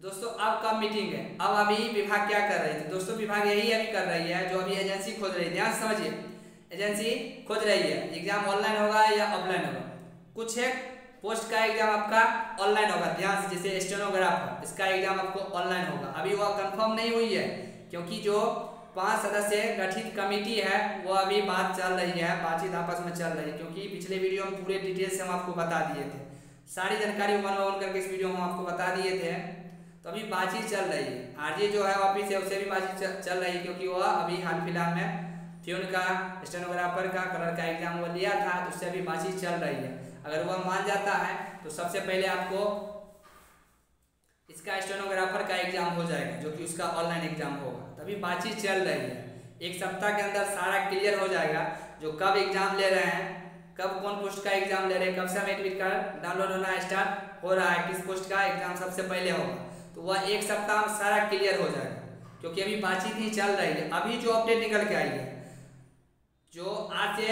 दोस्तों, अब कब मीटिंग है? अब अभी विभाग क्या कर रही थी? दोस्तों, विभाग यही अभी कर रही है, जो अभी एजेंसी खोज रही है। समझिए एजेंसी खोज रही है। एग्ज़ाम ऑनलाइन होगा या ऑफलाइन होगा? कुछ है पोस्ट का एग्ज़ाम आपका ऑनलाइन होगा। ध्यान से, जैसे स्टेनोग्राफर इसका एग्ज़ाम आपको ऑनलाइन होगा। अभी वह कंफर्म नहीं हुई है, क्योंकि जो पाँच सदस्य गठित कमेटी है, वो अभी बात चल रही है, बातचीत आपस में चल रही है, क्योंकि पिछले वीडियो में पूरे डिटेल से हम आपको बता दिए थे। सारी जानकारी वन वन करके इस वीडियो में आपको बता दिए थे। तो अभी बातचीत चल रही है। आरजे जो है ऑफ़िस है उससे भी बातचीत चल रही है क्योंकि वह अभी हाल फ़िलहाल में फ्यून का स्टेनोग्राफर का कलर का एग्ज़ाम वो लिया था तो उससे अभी बातचीत चल रही है। अगर वह मान जाता है तो सबसे पहले आपको इसका स्टेनोग्राफर का एग्ज़ाम हो जाएगा, जो कि उसका ऑनलाइन एग्ज़ाम होगा। तभी बातचीत चल रही है। एक सप्ताह के अंदर सारा क्लियर हो जाएगा, जो कब एग्ज़ाम ले रहे हैं, कब कौन पोस्ट का एग्ज़ाम ले रहे हैं, कब से हमें एडमिट कार्ड डाउनलोड होना स्टार्ट हो रहा है, किस पोस्ट का एग्ज़ाम सबसे पहले होगा। तो वह एक सप्ताह में सारा क्लियर हो जाएगा। क्योंकि अभी बातचीत ही चल रही है। अभी जो अपडेट निकल के आई है, जो आज से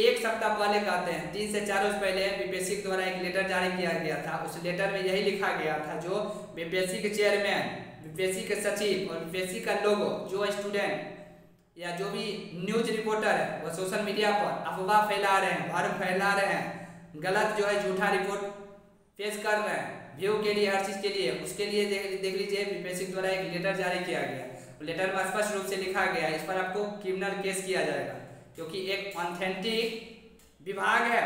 एक सप्ताह पहले कहते हैं। तीन से चार रोज पहले बीपीएससी द्वारा एक लेटर जारी किया गया था। उस लेटर में यही लिखा गया था जो बीपीएससी के चेयरमैन बीपीएससी के सचिव और बीपीएससी का लोगो जो स्टूडेंट या जो भी न्यूज़ रिपोर्टर है, वो सोशल मीडिया पर अफवाह फैला रहे हैं भर फैला रहे हैं, गलत जो है, झूठा रिपोर्ट पेश कर रहे हैं। व्यू के लिए हर चीज़ के लिए उसके लिए देख, देख लीजिए बीपीएससी द्वारा एक लेटर जारी किया गया। लेटर में स्पष्ट रूप से लिखा गया इस पर आपको क्रिमिनल केस किया जाएगा क्योंकि एक ऑथेंटिक विभाग है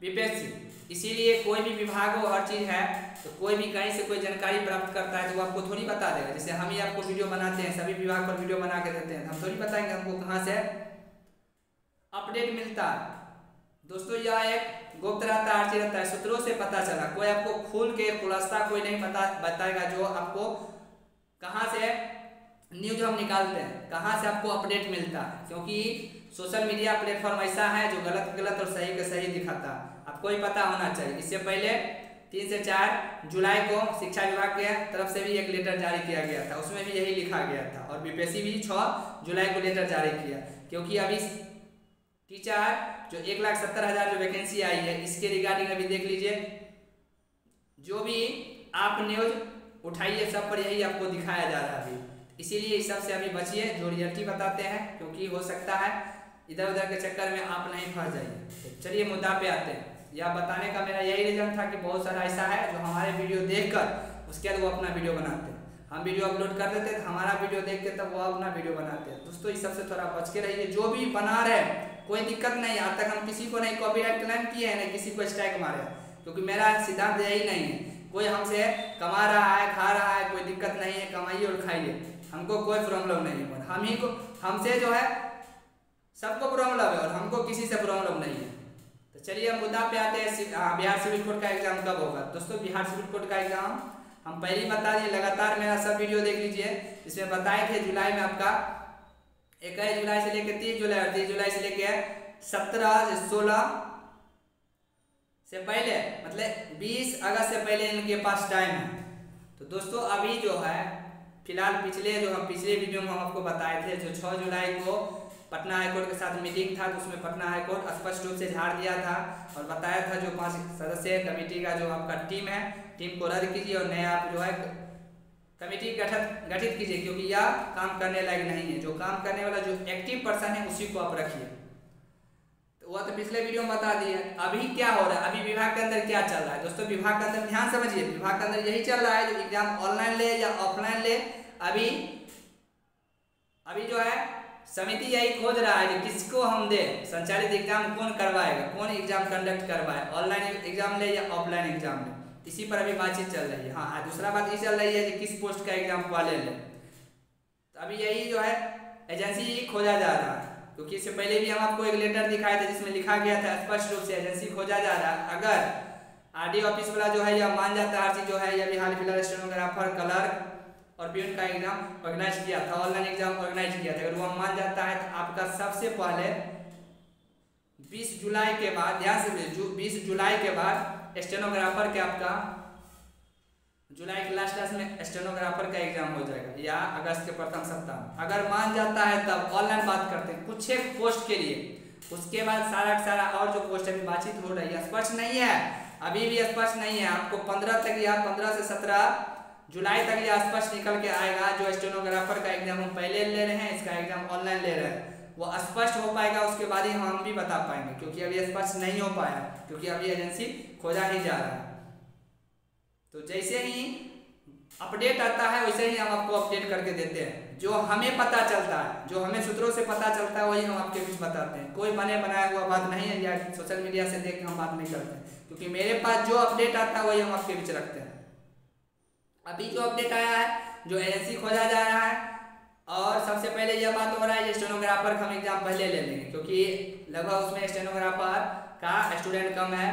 बीपीएससी इसीलिए कोई भी विभाग हो हर चीज़ है तो कोई भी कहीं से कोई जानकारी प्राप्त करता है तो वो आपको थोड़ी बता देगा। जैसे हम ही आपको वीडियो बनाते हैं सभी विभाग पर वीडियो बना के देते हैं हम थोड़ी बताएँगे हमको कहाँ से अपडेट मिलता है। दोस्तों, यह एक गुप्त रहता है रहता है। सूत्रों से पता चला, कोई आपको खुल के खुलासा, कोई नहीं पता, बताएगा जो आपको कहाँ से न्यूज़ हम निकालते हैं, कहाँ से आपको अपडेट मिलता है। क्योंकि सोशल मीडिया प्लेटफॉर्म ऐसा है जो गलत गलत और सही का सही दिखाता आपको ही पता होना चाहिए। इससे पहले तीन से चार जुलाई को शिक्षा विभाग के तरफ़ से भी एक लेटर जारी किया गया था। उसमें भी यही लिखा गया था। और बीपीएससी भी छः जुलाई को लेटर जारी किया। क्योंकि अभी टीचर जो एक लाख सत्तर हज़ार जो वैकेंसी आई है, इसके रिगार्डिंग अभी देख लीजिए। जो भी आप न्यूज़ उठाइए, सब पर यही आपको दिखाया जा रहा है इसीलिए इस सबसे अभी बचिए, जो रियलिटी बताते हैं, क्योंकि हो सकता है इधर उधर के चक्कर में आप नहीं फंस जाइए। तो चलिए मुद्दा पे आते हैं। यह बताने का मेरा यही रीजन था कि बहुत सारा ऐसा है जो हमारे वीडियो देखकर, उसके बाद वो अपना वीडियो बनाते हैं। हम वीडियो अपलोड कर देते तो हमारा वीडियो देखते तब वो अपना वीडियो बनाते हैं। दोस्तों, इस सबसे थोड़ा बच के रहिए, जो भी बना रहे कोई दिक्कत नहीं, आज तक हम किसी को नहीं कॉपीराइट क्लेम किए हैं नहीं किसी को स्ट्राइक मारे क्योंकि मेरा सिद्धांत यही नहीं है। कोई हमसे कमा रहा है, खा रहा है, कोई दिक्कत नहीं है, कमाइए और खाइए। हमको कोई प्रॉब्लम नहीं है हम ही को, हमसे जो है, सबको प्रॉब्लम है और हमको किसी से प्रॉब्लम नहीं है। तो चलिए मुद्दा पे आते हैं बिहार सिविल कोर्ट का एग्ज़ाम कब होगा? दोस्तों, बिहार सिविल कोर्ट का एग्ज़ाम हम पहले ही बता दिए, लगातार मेरा सब वीडियो देख लीजिए। इसमें बताए थे जुलाई में आपका, इक्कीस जुलाई से लेकर तीस जुलाई और तीस जुलाई से लेकर सत्रह से सोलह से पहले मतलब बीस अगस्त से पहले इनके पास टाइम है। तो दोस्तों, अभी जो है, फ़िलहाल पिछले जो हम पिछले वीडियो में हम आपको बताए थे, जो 6 जुलाई को पटना हाईकोर्ट के साथ मीटिंग था तो उसमें पटना हाईकोर्ट स्पष्ट रूप से झाड़ दिया था और बताया था जो पाँच सदस्यीय कमेटी का जो आपका टीम है, टीम को रद्द कीजिए और नया आप जो है, कमेटी गठित गठित कीजिए क्योंकि यह काम करने लायक नहीं है। जो काम करने वाला जो एक्टिव पर्सन है, उसी को आप रखिए। तो वह तो पिछले वीडियो में बता दिए। अभी क्या हो रहा है? अभी विभाग के अंदर क्या चल रहा है? दोस्तों, विभाग के अंदर ध्यान समझिए। विभाग के अंदर यही चल रहा है जो एग्ज़ाम ऑनलाइन ले या ऑफलाइन ले। अभी अभी जो है समिति यही खोज रहा है कि किसको हम दे? संचालित एग्ज़ाम कौन करवाएगा? कौन एग्ज़ाम कंडक्ट करवाए? ऑनलाइन एग्ज़ाम ले या ऑफलाइन एग्ज़ाम ले? इसी पर अभी बातचीत चल रही है। हाँ दूसरा बात ये चल रही है कि किस पोस्ट का एग्ज़ाम वाले ले? तो अभी यही जो है एजेंसी यही खोजा जा रहा है। क्योंकि इससे पहले भी हम आपको एक लेटर दिखाया था जिसमें लिखा गया था स्पष्ट रूप से एजेंसी खोजा जा रहा है। अगर आरडी ऑफ़िस वाला जो है यह मान जाता है हर जो है भी हाल फ़िलहाल स्टेनोग्राफर क्लर्क और पीएन का एग्ज़ाम ऑर्गेनाइज किया था ऑनलाइन एग्ज़ाम ऑर्गेनाइज किया था। अगर वो मान जाता है तो आपका सबसे पहले 20 जुलाई के बाद, ध्यान से 20 जुलाई के बाद स्टेनोग्राफर के आपका, जुलाई के लास्ट क्लास में स्टेनोग्राफर का एग्ज़ाम हो जाएगा, या अगस्त के प्रथम सप्ताह अगर मान जाता है तब ऑनलाइन बात करते हैं, कुछ एक पोस्ट के लिए। उसके बाद सारा सारा और जो पोस्ट अभी बातचीत हो रही है, स्पष्ट नहीं है। अभी भी स्पष्ट नहीं है, आपको पंद्रह तक या पंद्रह से सत्रह जुलाई तक ये स्पष्ट निकल के आएगा। जो स्टेनोग्राफर का एग्ज़ाम हम पहले ले रहे हैं, इसका एग्ज़ाम ऑनलाइन ले रहे हैं। वो स्पष्ट हो पाएगा, उसके बाद ही हम भी बता पाएँगे, क्योंकि अभी स्पष्ट नहीं हो पाया, क्योंकि अभी एजेंसी खोजा ही जा रहा है। तो जैसे ही अपडेट आता है, वैसे ही हम आपको अपडेट करके देते हैं। जो हमें पता चलता है, जो हमें सूत्रों से पता चलता है, वही हम आपके बीच बताते हैं। कोई बने बनाया हुआ बात नहीं है, या सोशल मीडिया से देख के हम बात नहीं करते क्योंकि मेरे पास जो अपडेट आता है, वही हम आपके बीच रखते हैं। अभी जो अपडेट आया है, जो एजेंसी खोजा जा रहा है, और सबसे पहले यह बात हो रहा है स्टेनोग्राफर का हम एग्ज़ाम पहले ले लेंगे, क्योंकि लगभग उसमें स्टेनोग्राफर का स्टूडेंट कम है,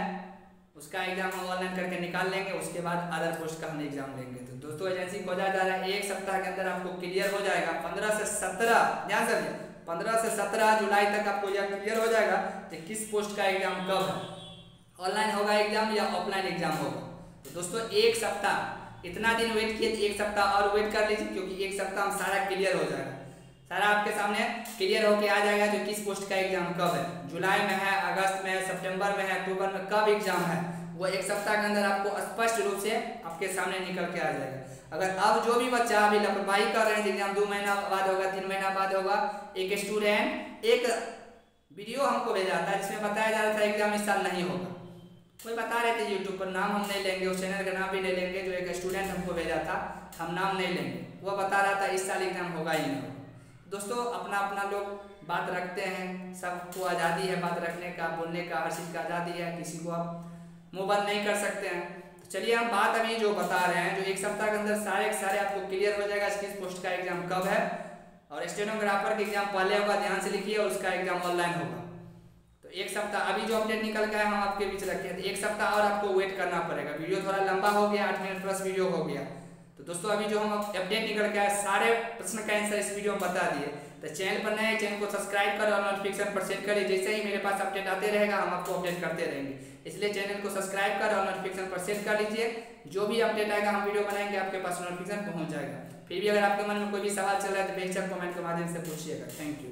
उसका एग्ज़ाम हम ऑनलाइन करके निकाल लेंगे, उसके बाद अदर पोस्ट का हम एग्ज़ाम लेंगे। तो दोस्तों एजेंसी खोजा जा रहा है, एक सप्ताह के अंदर आपको क्लियर हो जाएगा, पंद्रह से सत्रह, ध्यान समझिए पंद्रह से सत्रह जुलाई तक आपको यह क्लियर हो जाएगा कि किस पोस्ट का एग्ज़ाम कब है। ऑनलाइन होगा एग्ज़ाम या ऑफलाइन एग्ज़ाम होगा। तो दोस्तों, एक सप्ताह इतना दिन वेट किए एक सप्ताह और वेट कर लीजिए, क्योंकि एक सप्ताह में सारा क्लियर हो जाएगा। सारा आपके सामने क्लियर होके आ जाएगा जो किस पोस्ट का एग्ज़ाम कब है। जुलाई में है, अगस्त में है, सितंबर में है, अक्टूबर में कब एग्ज़ाम है, वो एक सप्ताह के अंदर आपको स्पष्ट रूप से आपके सामने निकल के आ जाएगा। अगर अब जो भी बच्चा अभी लापरवाही कर रहे हैं एग्ज़ाम दो महीना बाद होगा, तीन महीना बाद होगा, एक स्टूडेंट एक वीडियो हमको भेजा था, जिसमें बताया जा रहा था एग्ज़ाम इस साल नहीं होगा। कोई बता रहे थे यूट्यूब पर नाम हम नहीं लेंगे, उस चैनल का नाम भी नहीं लेंगे, जो एक स्टूडेंट हमको भेजा था, हम नाम नहीं लेंगे। वो बता रहा था इस साल एग्ज़ाम होगा ही नहीं। दोस्तों अपना अपना लोग बात रखते हैं, सबको आज़ादी है बात रखने का, बोलने का, हर चीज़ का आज़ादी है, किसी को आप मुँह बंद नहीं कर सकते हैं। तो चलिए, हम बात अभी जो बता रहे हैं, जो एक सप्ताह के अंदर सारे के सारे आपको क्लियर हो जाएगा, किस पोस्ट का एग्ज़ाम कब है। और स्टेनोग्राफर का एग्ज़ाम पहले होगा, ध्यान से लिखिए, और उसका एग्ज़ाम ऑनलाइन होगा। एक सप्ताह, अभी जो अपडेट निकल गया हम आपके बीच रखे हैं तो एक सप्ताह और आपको वेट करना पड़ेगा। वीडियो थोड़ा लंबा हो गया, आठ मिनट प्लस वीडियो हो गया। तो दोस्तों, अभी जो हम अपडेट निकल गया सारे प्रश्न का आंसर इस वीडियो में बता दिए। तो चैनल पर नए चैनल को सब्सक्राइब करें और नोटिफिकेशन पर सेट करें जैसे ही मेरे पास अपडेट आते रहेगा, हम आपको अपडेट करते रहेंगे। इसलिए चैनल को सब्सक्राइब करें और नोटिफिकेशन पर सेट कर लीजिए। जो भी अपडेट आएगा, हम वीडियो बनाएँगे, आपके पास नोटिफिकेशन पहुँच जाएगा। फिर भी अगर आपके मन में कोई भी सवाल चल रहा है तो बेशक कमेंट के माध्यम से पूछिएगा। Thank you